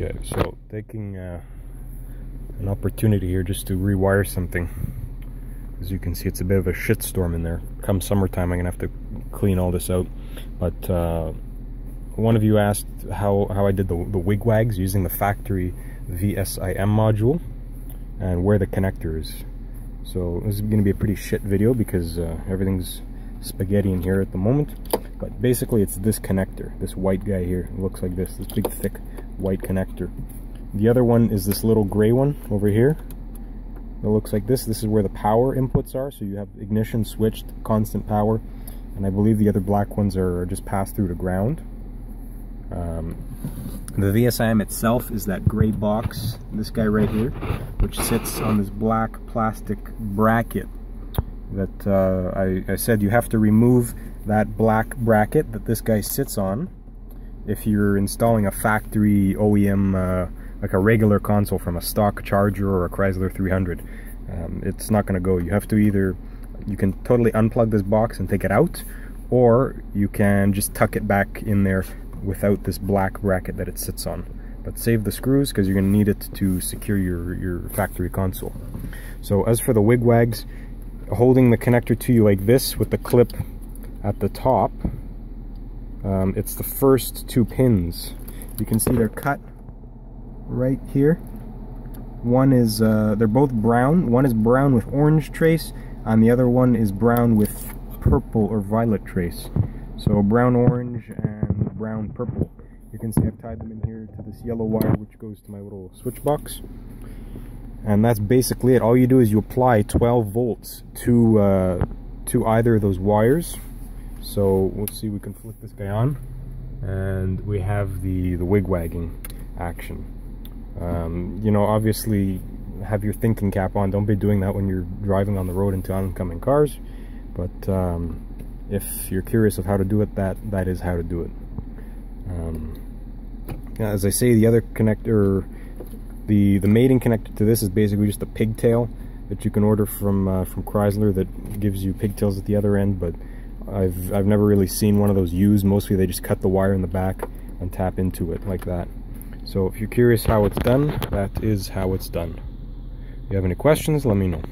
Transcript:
Okay, so taking uh, an opportunity here just to rewire something. As you can see, it's a bit of a shitstorm in there. Come summertime, I'm gonna have to clean all this out. But uh, one of you asked how, how I did the, the wigwags using the factory VSIM module and where the connector is. So this is gonna be a pretty shit video because uh, everything's spaghetti in here at the moment. But basically it's this connector, this white guy here. It looks like this, this big thick white connector. The other one is this little gray one over here. It looks like this. This is where the power inputs are. So you have ignition switched, constant power. And I believe the other black ones are just passed through to ground. Um, the VSIM itself is that gray box, this guy right here, which sits on this black plastic bracket that uh, I, I said you have to remove that black bracket that this guy sits on if you're installing a factory OEM uh, like a regular console from a stock Charger or a Chrysler 300 um, it's not gonna go you have to either you can totally unplug this box and take it out or you can just tuck it back in there without this black bracket that it sits on but save the screws because you're going to need it to secure your, your factory console. So as for the wigwags, holding the connector to you like this with the clip at the top. Um, it's the first two pins. You can see they're cut right here. One is, uh, they're both brown. One is brown with orange trace, and the other one is brown with purple or violet trace. So brown orange and brown purple. You can see I've tied them in here to this yellow wire which goes to my little switch box and that's basically it all you do is you apply 12 volts to uh, to either of those wires so let's see we can flick this guy on. And we have the the wigwagging action. Um, you know obviously have your thinking cap on. Don't be doing that when you're driving on the road into oncoming cars. But um, if you're curious of how to do it that that is how to do it. Um, as I say the other connector the, the mating connector to this is basically just a pigtail that you can order from uh, from Chrysler that gives you pigtails at the other end, but I've, I've never really seen one of those used. Mostly they just cut the wire in the back and tap into it like that. So if you're curious how it's done, that is how it's done. If you have any questions, let me know.